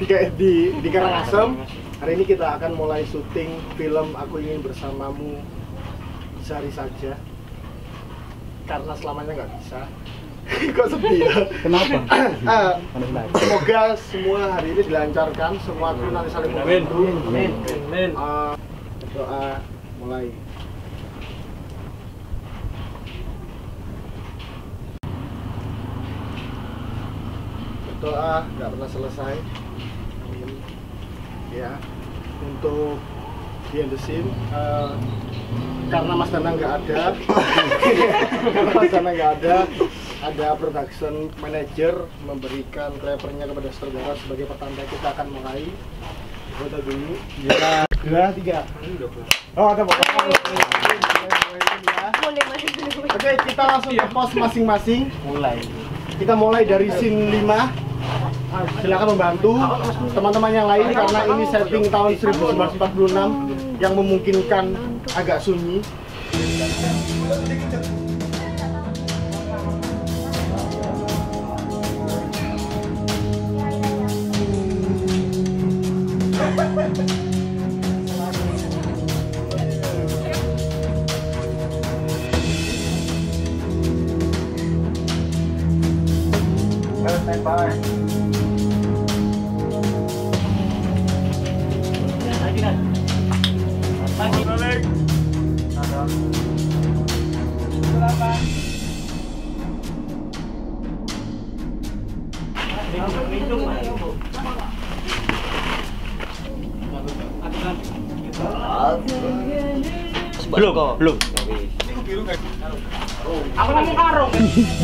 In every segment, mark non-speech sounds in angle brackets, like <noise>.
di di di Karangasem. Hari ini kita akan mulai syuting film Aku Ingin Bersamamu sehari saja. Karena selamanya nggak bisa. <laughs> Kok sedih ya? Kenapa? Ah, <clears throat> semoga semua hari ini dilancarkan, semua kru nanti saling Amin. membantu. Amin. Amin. Ah, doa mulai. Berdoa nggak pernah selesai. Ya, untuk behind the scene, eh, karena Mas Danang nggak ada, <laughs> karena Mas Danang nggak ada, ada production manager memberikan drivernya kepada saudara sebagai pertanda kita akan mulai. Foto dulu. Ya, dua, tiga. Oh, ada pokoknya. Boleh masih dulu. Oke, kita langsung ke pos masing-masing. Mulai. Kita mulai dari scene 5. Silakan membantu teman-teman yang lain karena ini setting tahun 1946 yang memungkinkan agak sunyi. Belum kok, belum. Aku nemu karung.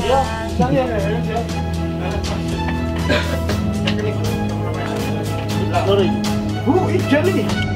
Ya, jangan ya. Sorry. Bu, ijen nih.